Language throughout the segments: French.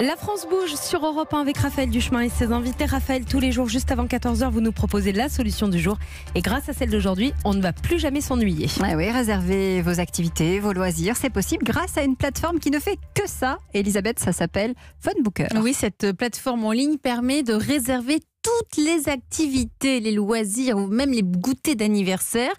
La France bouge sur Europe 1 avec Raphaël Duchemin et ses invités. Raphaël, tous les jours, juste avant 14h, vous nous proposez la solution du jour. Et grâce à celle d'aujourd'hui, on ne va plus jamais s'ennuyer. Ouais, oui, réservez vos activités, vos loisirs, c'est possible grâce à une plateforme qui ne fait que ça. Elisabeth, ça s'appelle Funbooker. Oui, cette plateforme en ligne permet de réserver toutes les activités, les loisirs ou même les goûters d'anniversaire.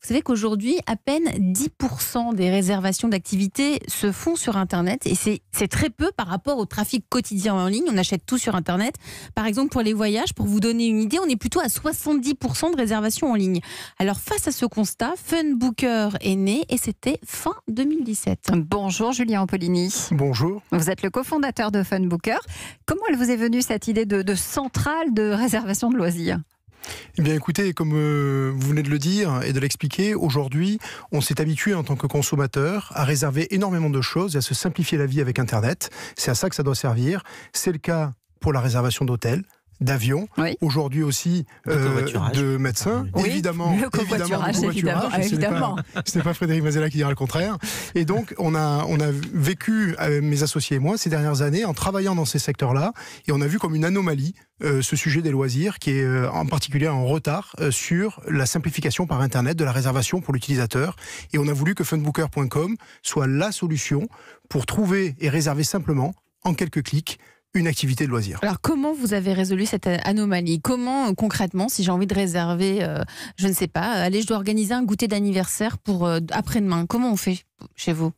Vous savez qu'aujourd'hui, à peine 10% des réservations d'activités se font sur Internet et c'est très peu par rapport au trafic quotidien en ligne. On achète tout sur Internet. Par exemple, pour les voyages, pour vous donner une idée, on est plutôt à 70% de réservations en ligne. Alors, face à ce constat, Funbooker est né et c'était fin 2017. Bonjour Julien Ampolini. Bonjour. Vous êtes le cofondateur de Funbooker. Comment elle vous est venue cette idée de, de centrale de réservation de loisirs eh bien écoutez, comme euh, vous venez de le dire et de l'expliquer, aujourd'hui, on s'est habitué en tant que consommateur à réserver énormément de choses et à se simplifier la vie avec Internet. C'est à ça que ça doit servir. C'est le cas pour la réservation d'hôtels, d'avions, aujourd'hui aussi euh, de médecins, évidemment, le covoiturage, évidemment, évidemment. Ce n'est pas, Frédéric Mazella qui dira le contraire. Et donc, on a, on a vécu, euh, mes associés et moi, ces dernières années, en travaillant dans ces secteurs-là, et on a vu comme une anomalie euh, ce sujet des loisirs, qui est en particulier en retard sur la simplification par Internet de la réservation pour l'utilisateur. Et on a voulu que funbooker.com soit la solution pour trouver et réserver simplement, en quelques clics, une activité de loisir. Alors comment vous avez résolu cette anomalie? Comment euh, concrètement, si j'ai envie de réserver, euh, je ne sais pas, allez, je dois organiser un goûter d'anniversaire pour euh, après-demain, comment on fait chez vous?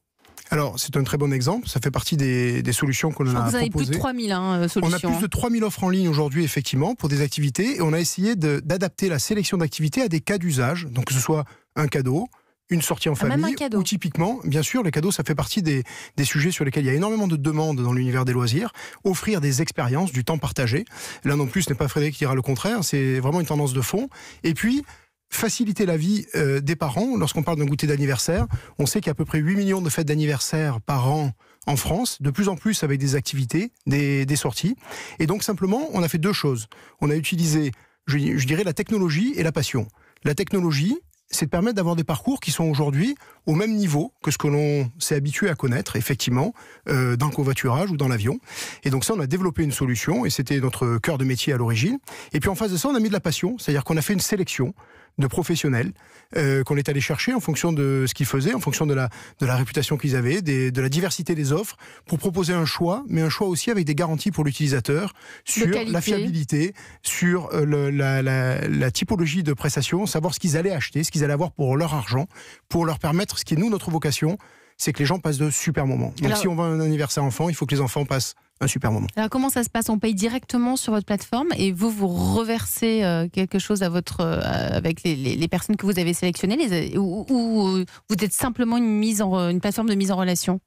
Alors, c'est un très bon exemple. Ça fait partie des, solutions qu'on a proposées. Vous avez plus de 3000 hein, solutions. On a plus de 3000 offres en ligne aujourd'hui, effectivement, pour des activités. Et on a essayé d'adapter la sélection d'activités à des cas d'usage. Donc, que ce soit un cadeau, une sortie en ah, famille ou typiquement, bien sûr, les cadeaux, ça fait partie des, des, sujets sur lesquels il y a énormément de demandes dans l'univers des loisirs. Offrir des expériences, du temps partagé. Là non plus, ce n'est pas Frédéric qui dira le contraire, c'est vraiment une tendance de fond. Et puis, faciliter la vie euh, des parents. Lorsqu'on parle d'un goûter d'anniversaire, on sait qu'il y a à peu près 8 millions de fêtes d'anniversaire par an en France, de plus en plus avec des activités, des, des, sorties. Et donc simplement, on a fait deux choses. On a utilisé, je, je dirais, la technologie et la passion. La technologie, c'est de permettre d'avoir des parcours qui sont aujourd'hui au même niveau que ce que l'on s'est habitué à connaître, effectivement, euh, dans le covoiturage ou dans l'avion. Et donc ça, on a développé une solution, et c'était notre cœur de métier à l'origine. Et puis en face de ça, on a mis de la passion, c'est-à-dire qu'on a fait une sélection de professionnels euh, qu'on est allé chercher en fonction de ce qu'ils faisaient, en fonction de la, de la réputation qu'ils avaient, de la diversité des offres, pour proposer un choix, mais un choix aussi avec des garanties pour l'utilisateur sur la fiabilité, sur euh, la, la, typologie de prestations, savoir ce qu'ils allaient acheter, ce qu'ils allaient avoir pour leur argent, pour leur permettre, ce qui est nous notre vocation, c'est que les gens passent de super moments. Donc si on va un anniversaire enfant, il faut que les enfants passent un super moment. Alors comment ça se passe? On paye directement sur votre plateforme et vous vous reversez euh, quelque chose à votre euh, avec les, personnes que vous avez sélectionnées les, ou, vous êtes simplement une mise en une plateforme de mise en relation?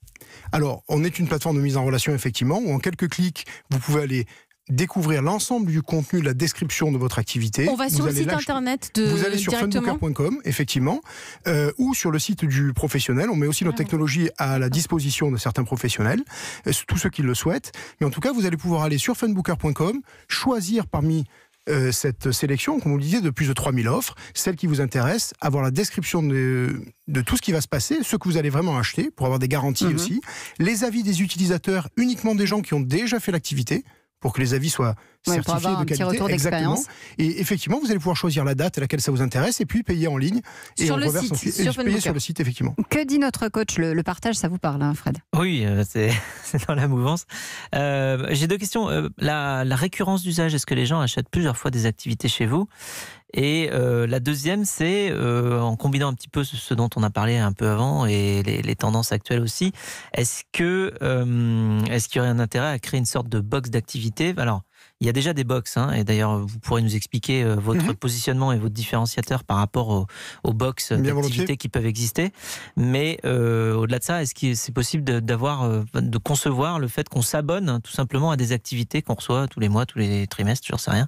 Alors on est une plateforme de mise en relation effectivement où en quelques clics vous pouvez aller découvrir l'ensemble du contenu, la description de votre activité. On va sur le site internet de Vous allez sur funbooker.com, effectivement, euh, ou sur le site du professionnel. On met aussi notre ah technologie à la disposition de certains professionnels, euh, tous ceux qui le souhaitent. Mais en tout cas, vous allez pouvoir aller sur funbooker.com, choisir parmi euh, cette sélection, comme vous le disiez, de plus de 3000 offres, celle qui vous intéresse, avoir la description de, de, tout ce qui va se passer, ce que vous allez vraiment acheter, pour avoir des garanties mhm. aussi, les avis des utilisateurs, uniquement des gens qui ont déjà fait l'activité, pour que les avis soient certifiés de qualité. Exactement. Et effectivement, vous allez pouvoir choisir la date à laquelle ça vous intéresse et puis payer en ligne et sur on le site, ensuite, sur, payer sur le site effectivement. Que dit notre coach le, partage, ça vous parle, hein, Fred? Oui, euh, c'est dans la mouvance. Euh, j'ai deux questions. Euh, la, la récurrence d'usage, est-ce que les gens achètent plusieurs fois des activités chez vous? Et euh, la deuxième, c'est euh, en combinant un petit peu ce, dont on a parlé un peu avant et les, tendances actuelles aussi. Est-ce que euh, est-ce qu'il y aurait un intérêt à créer une sorte de box d'activité? Alors, il y a déjà des box, hein, et d'ailleurs, vous pourrez nous expliquer euh, votre mhm. positionnement et votre différenciateur par rapport aux, box d'activités qui peuvent exister. Mais euh, au-delà de ça, est-ce que c'est possible d'avoir, euh, de, concevoir le fait qu'on s'abonne hein, tout simplement à des activités qu'on reçoit tous les mois, tous les trimestres, je ne sais rien,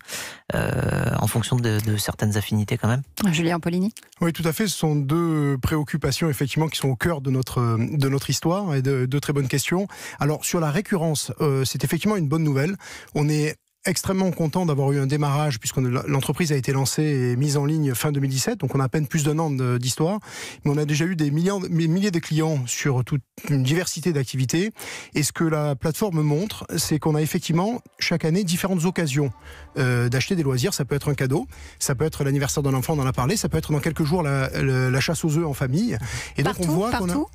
en fonction de, certaines affinités quand même? Julien Paulini Oui, tout à fait. Ce sont deux préoccupations effectivement qui sont au cœur de notre, de notre histoire et de, de très bonnes questions. Alors sur la récurrence, c'est effectivement une bonne nouvelle. On est extrêmement content d'avoir eu un démarrage, puisque l'entreprise a été lancée et mise en ligne fin 2017, donc on a à peine plus d'un an d'histoire, mais on a déjà eu des milliers de clients sur toute une diversité d'activités. Et ce que la plateforme montre, c'est qu'on a effectivement chaque année différentes occasions euh, d'acheter des loisirs. Ça peut être un cadeau, ça peut être l'anniversaire d'un enfant, on en a parlé, ça peut être dans quelques jours la, la, chasse aux œufs en famille. Et donc on voit qu'on a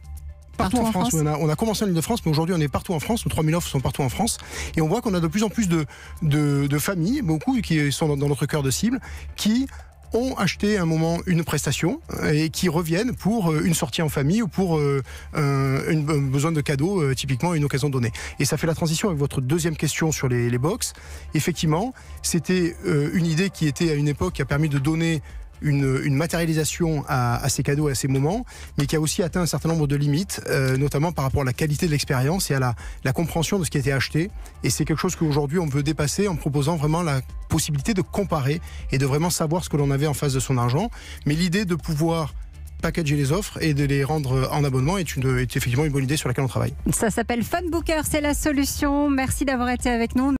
partout, en, France. On, a, commencé en Ile-de-France, mais aujourd'hui on est partout en France. Nos 3000 offres sont partout en France. Et on voit qu'on a de plus en plus de, de, familles, beaucoup qui sont dans, notre cœur de cible, qui ont acheté un moment une prestation et qui reviennent pour euh, une sortie en famille ou pour euh, un, besoin de cadeau, euh, typiquement une occasion donnée. Et ça fait la transition avec votre deuxième question sur les, les box. Effectivement, c'était une idée qui était à une époque qui a permis de donner une, matérialisation à, ces cadeaux, à ces moments, mais qui a aussi atteint un certain nombre de limites, euh, notamment par rapport à la qualité de l'expérience et à la, compréhension de ce qui a été acheté. Et c'est quelque chose qu'aujourd'hui on veut dépasser en proposant vraiment la possibilité de comparer et de vraiment savoir ce que l'on avait en face de son argent. Mais l'idée de pouvoir packager les offres et de les rendre en abonnement est, est effectivement une bonne idée sur laquelle on travaille. Ça s'appelle Funbooker, c'est la solution. Merci d'avoir été avec nous.